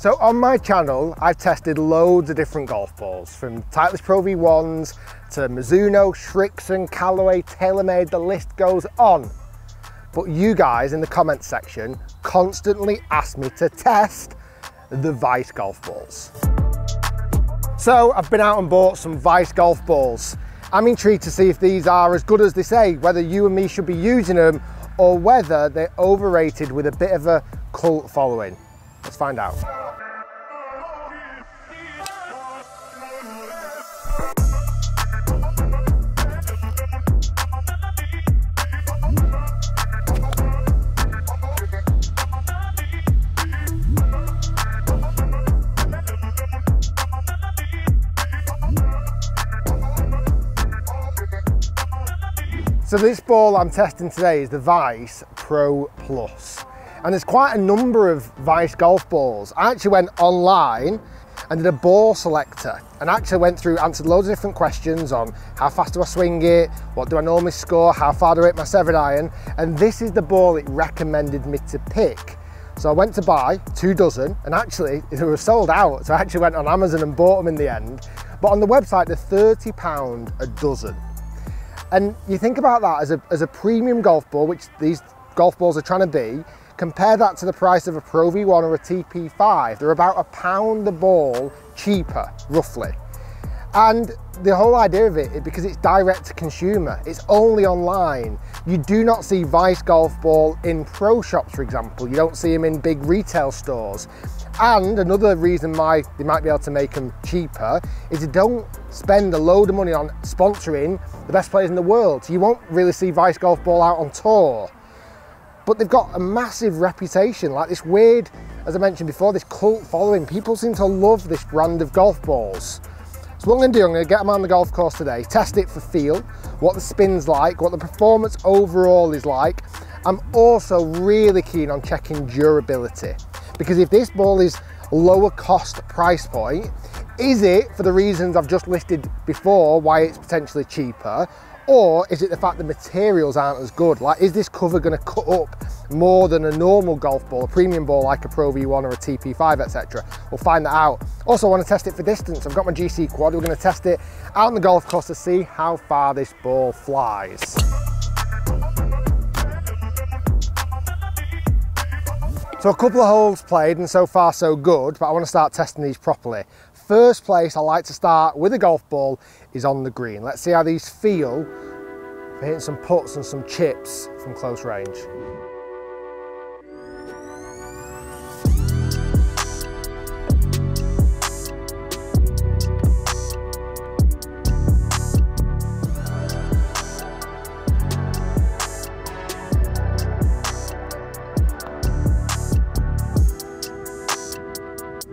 So on my channel, I've tested loads of different golf balls, from Titleist Pro V1s to Mizuno, Srixon, Callaway, TaylorMade, the list goes on. But you guys in the comments section constantly ask me to test the Vice golf balls. So I've been out and bought some Vice golf balls. I'm intrigued to see if these are as good as they say, whether you and me should be using them or whether they're overrated with a bit of a cult following. Let's find out. So this ball I'm testing today is the Vice Pro Plus. And there's quite a number of Vice golf balls. I actually went online and did a ball selector and actually went through, answered loads of different questions on how fast do I swing it, what do I normally score, how far do I hit my seven iron, and this is the ball it recommended me to pick. So I went to buy two dozen and actually they were sold out. So I actually went on Amazon and bought them in the end. But on the website, they're 30 pound a dozen. And you think about that as a, as a premium golf ball, which these golf balls are trying to be, compare that to the price of a Pro V1 or a TP5. They're about a pound a ball cheaper, roughly. And the whole idea of it, because it's direct to consumer, it's only online. You do not see Vice Golf Ball in pro shops, for example. You don't see them in big retail stores. And another reason why they might be able to make them cheaper is they don't spend a load of money on sponsoring the best players in the world. So you won't really see Vice Golf Ball out on tour. But they've got a massive reputation, like this weird, as I mentioned before, this cult following. People seem to love this brand of golf balls. So what I'm gonna do, I'm gonna get them on the golf course today, test it for feel, what the spin's like, what the performance overall is like. I'm also really keen on checking durability because if this ball is lower cost price point, is it for the reasons I've just listed before why it's potentially cheaper or is it the fact the materials aren't as good? Like, is this cover gonna cut up more than a normal golf ball, a premium ball like a Pro V1 or a TP5, etc.? We'll find that out. Also, I wanna test it for distance. I've got my GC quad. We're gonna test it out on the golf course to see how far this ball flies. So a couple of holes played and so far so good, but I want to start testing these properly. First place I like to start with a golf ball is on the green. Let's see how these feel hitting some putts and some chips from close range.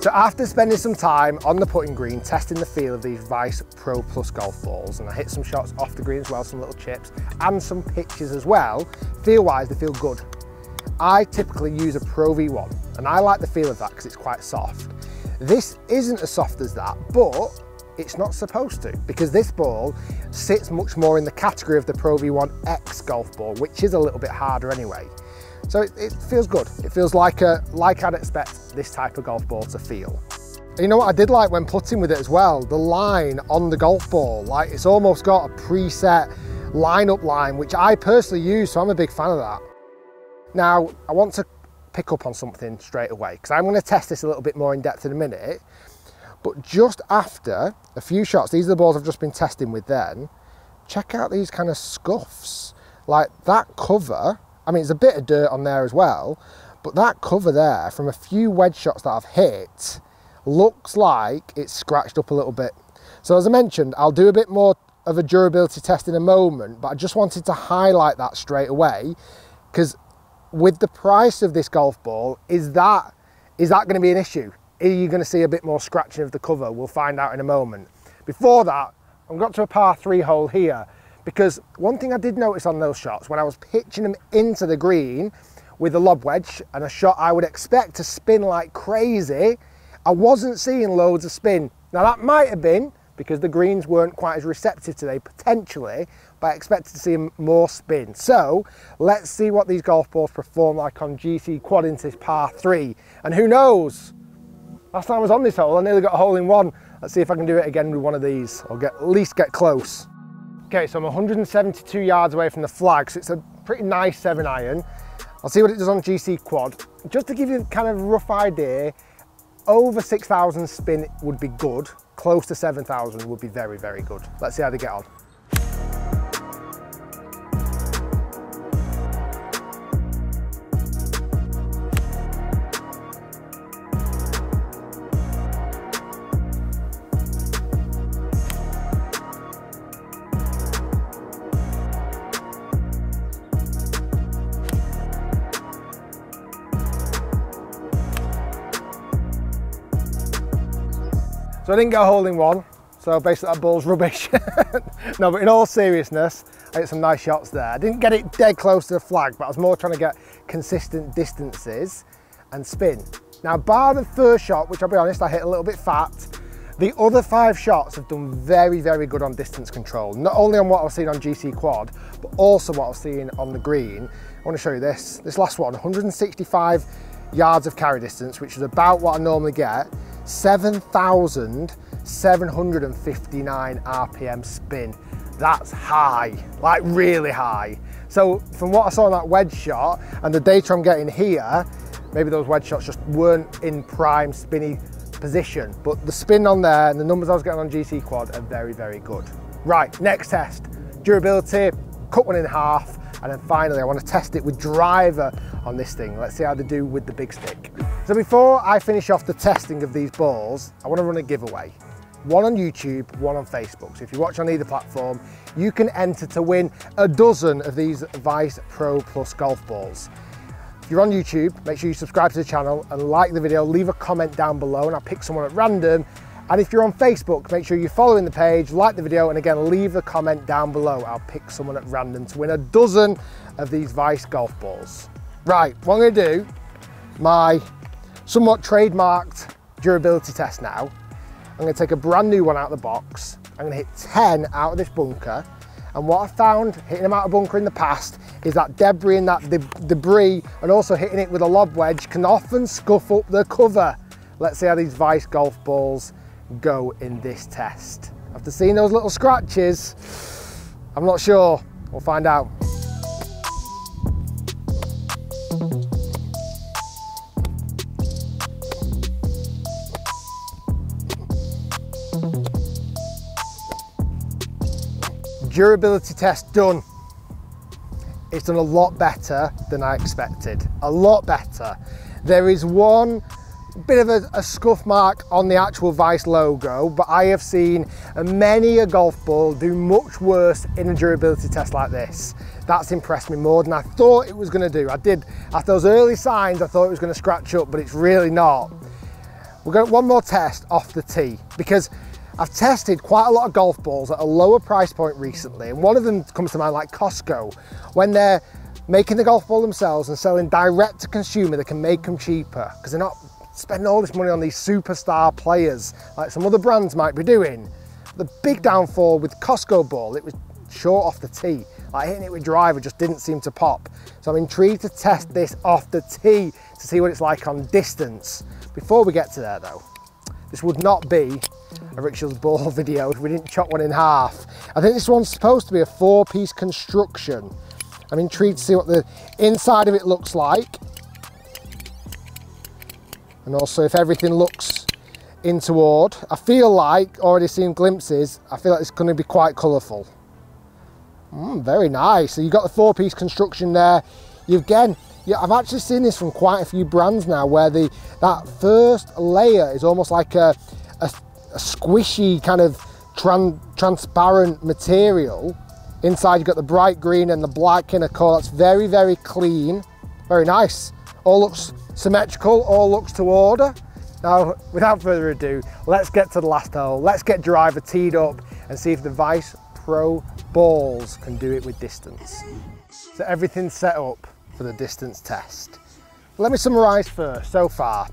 So after spending some time on the putting green, testing the feel of these Vice Pro Plus golf balls, and I hit some shots off the green as well, some little chips, and some pitches as well, feel-wise, they feel good. I typically use a Pro V1, and I like the feel of that because it's quite soft. This isn't as soft as that, but it's not supposed to because this ball sits much more in the category of the Pro V1 X golf ball, which is a little bit harder anyway. So it, it feels good. It feels like, a, like I'd expect this type of golf ball to feel. You know what I did like when putting with it as well? The line on the golf ball, like it's almost got a preset lineup line, which I personally use, so I'm a big fan of that. Now, I want to pick up on something straight away, because I'm gonna test this a little bit more in depth in a minute, but just after a few shots, these are the balls I've just been testing with then, check out these kind of scuffs. Like that cover I mean, it's a bit of dirt on there as well, but that cover there from a few wedge shots that I've hit looks like it's scratched up a little bit. So as I mentioned, I'll do a bit more of a durability test in a moment, but I just wanted to highlight that straight away because with the price of this golf ball, is that is that going to be an issue? Are you going to see a bit more scratching of the cover? We'll find out in a moment. Before that, I've got to a par three hole here because one thing I did notice on those shots, when I was pitching them into the green with a lob wedge and a shot I would expect to spin like crazy, I wasn't seeing loads of spin. Now that might have been because the greens weren't quite as receptive today, potentially, but I expected to see more spin. So let's see what these golf balls perform like on GC Quad into this par three. And who knows, Last time I was on this hole, I nearly got a hole in one. Let's see if I can do it again with one of these, or get, at least get close. Okay, so I'm 172 yards away from the flag, so it's a pretty nice seven iron. I'll see what it does on GC quad. Just to give you kind of rough idea, over 6,000 spin would be good. Close to 7,000 would be very, very good. Let's see how they get on. So I didn't get a hole in one, so basically that ball's rubbish. no, but in all seriousness, I hit some nice shots there. I didn't get it dead close to the flag, but I was more trying to get consistent distances and spin. Now, bar the first shot, which I'll be honest, I hit a little bit fat, the other five shots have done very, very good on distance control. Not only on what I've seen on GC Quad, but also what I've seen on the green. I want to show you this. This last one, 165 yards of carry distance, which is about what I normally get. 7,759 RPM spin. That's high, like really high. So from what I saw in that wedge shot and the data I'm getting here, maybe those wedge shots just weren't in prime spinny position, but the spin on there and the numbers I was getting on GC Quad are very, very good. Right, next test, durability, cut one in half, and then finally I want to test it with driver on this thing. Let's see how they do with the big stick. So before I finish off the testing of these balls, I want to run a giveaway. One on YouTube, one on Facebook. So if you watch on either platform, you can enter to win a dozen of these Vice Pro Plus golf balls. If you're on YouTube, make sure you subscribe to the channel and like the video, leave a comment down below and I'll pick someone at random and if you're on Facebook, make sure you're following the page, like the video, and again, leave a comment down below. I'll pick someone at random to win a dozen of these Vice golf balls. Right, what I'm gonna do, my somewhat trademarked durability test now. I'm gonna take a brand new one out of the box. I'm gonna hit 10 out of this bunker. And what I found hitting them out of bunker in the past is that debris and that debris and also hitting it with a lob wedge can often scuff up the cover. Let's see how these Vice golf balls go in this test. After seeing those little scratches, I'm not sure. We'll find out. Durability test done. It's done a lot better than I expected. A lot better. There is one bit of a, a, scuff mark on the actual Vice logo, but I have seen many a golf ball do much worse in a durability test like this. That's impressed me more than I thought it was gonna do. I did, after those early signs, I thought it was gonna scratch up, but it's really not. We're going one more test off the tee because I've tested quite a lot of golf balls at a lower price point recently, and one of them comes to mind like Costco, when they're making the golf ball themselves and selling direct to consumer, they can make them cheaper because they're not spending all this money on these superstar players like some other brands might be doing. The big downfall with Costco ball, it was short off the tee. Like hitting it with driver just didn't seem to pop. So I'm intrigued to test this off the tee to see what it's like on distance. Before we get to there though, this would not be a Rick Shiels ball video if we didn't chop one in half. I think this one's supposed to be a four piece construction. I'm intrigued to see what the inside of it looks like and also if everything looks in toward. I feel like, already seeing glimpses, I feel like it's going to be quite colourful. Mm, very nice. So you've got the four-piece construction there. You've again, yeah, I've actually seen this from quite a few brands now where the that first layer is almost like a, a, a squishy kind of tran transparent material. Inside you've got the bright green and the black inner core. That's very, very clean. Very nice. All looks symmetrical, all looks to order. Now, without further ado, let's get to the last hole. Let's get driver teed up and see if the Vice Pro balls can do it with distance. So everything's set up for the distance test. Let me summarise first, so far.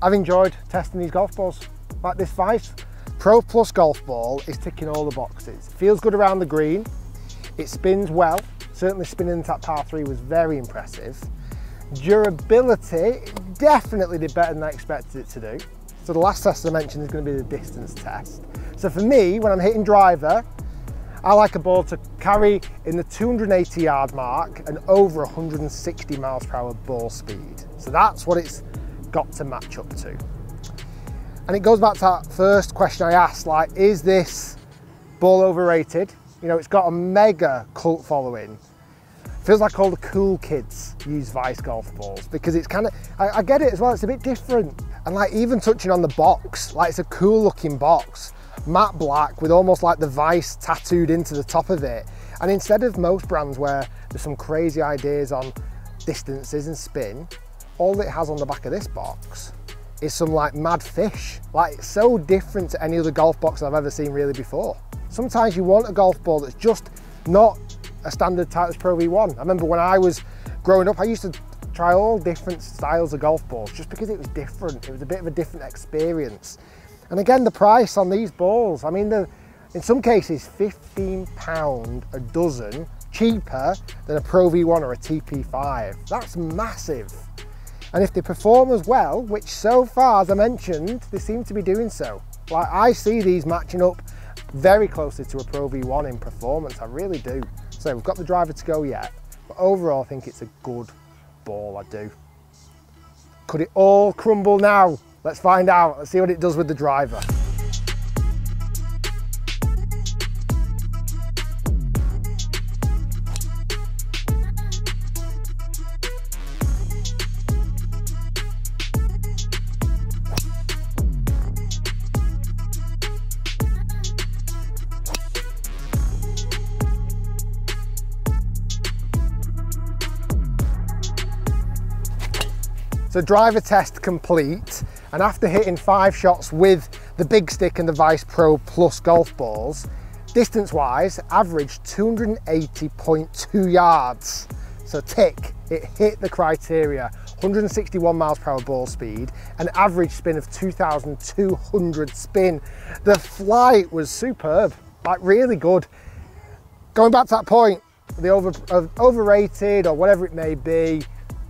I've enjoyed testing these golf balls. Like this Vice Pro Plus golf ball is ticking all the boxes. Feels good around the green. It spins well. Certainly spinning into that par three was very impressive. Durability, definitely did better than I expected it to do. So the last test I mentioned is going to be the distance test. So for me, when I'm hitting driver, I like a ball to carry in the 280 yard mark and over 160 miles per hour ball speed. So that's what it's got to match up to. And it goes back to that first question I asked, like, is this ball overrated? You know, it's got a mega cult following. Feels like all the cool kids use Vice golf balls because it's kind of, I, I get it as well, it's a bit different. And like even touching on the box, like it's a cool looking box, matte black with almost like the Vice tattooed into the top of it. And instead of most brands where there's some crazy ideas on distances and spin, all it has on the back of this box is some like mad fish. Like it's so different to any other golf box I've ever seen really before. Sometimes you want a golf ball that's just not a standard Titleist Pro V1. I remember when I was growing up, I used to try all different styles of golf balls just because it was different. It was a bit of a different experience. And again, the price on these balls, I mean, the, in some cases, 15 pound a dozen cheaper than a Pro V1 or a TP5. That's massive. And if they perform as well, which so far, as I mentioned, they seem to be doing so. Like I see these matching up very closely to a Pro V1 in performance, I really do. So we've got the driver to go yet, but overall I think it's a good ball, I do. Could it all crumble now? Let's find out, let's see what it does with the driver. So driver test complete. And after hitting five shots with the big stick and the Vice Pro Plus golf balls, distance wise, averaged 280.2 yards. So tick, it hit the criteria. 161 miles per hour ball speed, an average spin of 2,200 spin. The flight was superb, like really good. Going back to that point, the over, uh, overrated or whatever it may be,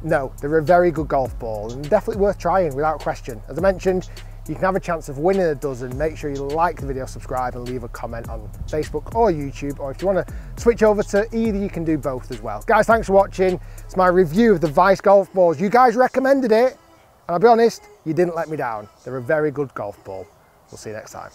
no, they're a very good golf ball and definitely worth trying without question. As I mentioned, you can have a chance of winning a dozen. Make sure you like the video, subscribe and leave a comment on Facebook or YouTube. Or if you want to switch over to either, you can do both as well. Guys, thanks for watching. It's my review of the Vice golf balls. You guys recommended it. And I'll be honest, you didn't let me down. They're a very good golf ball. We'll see you next time.